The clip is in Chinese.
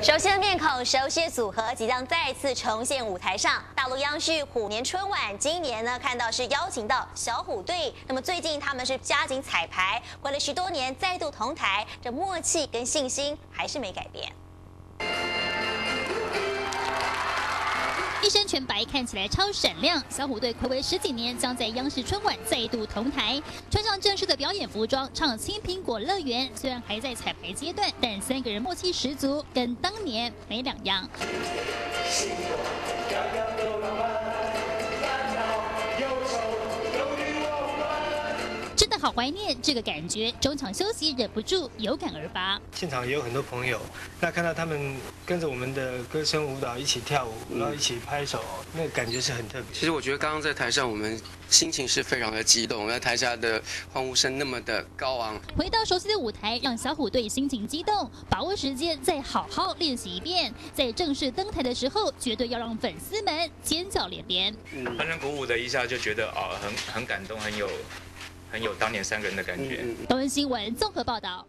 熟悉的面孔，熟悉的组合即将再次重现舞台上。大陆央视虎年春晚，今年呢看到是邀请到小虎队，那么最近他们是加紧彩排，回了十多年再度同台，这默契跟信心还是没改变。一身全白，看起来超闪亮。小虎队暌违十几年，将在央视春晚再度同台，穿上正式的表演服装，唱《青苹果乐园》。虽然还在彩排阶段，但三个人默契十足，跟当年没两样。好怀念这个感觉，中场休息忍不住有感而发。现场也有很多朋友，那看到他们跟着我们的歌声舞蹈一起跳舞，然后一起拍手，那感觉是很特别。其实我觉得刚刚在台上，我们心情是非常的激动，那台下的欢呼声那么的高昂。回到熟悉的舞台，让小虎队心情激动，把握时间再好好练习一遍，在正式登台的时候，绝对要让粉丝们尖叫连连。嗯，反正鼓舞的一下就觉得啊，很很感动，很有。很有当年三个人的感觉。东森新闻综合报道。